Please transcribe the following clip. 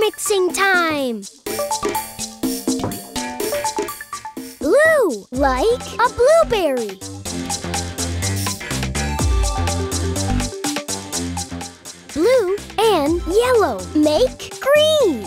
Mixing time. Blue, like a blueberry. Blue and yellow make green.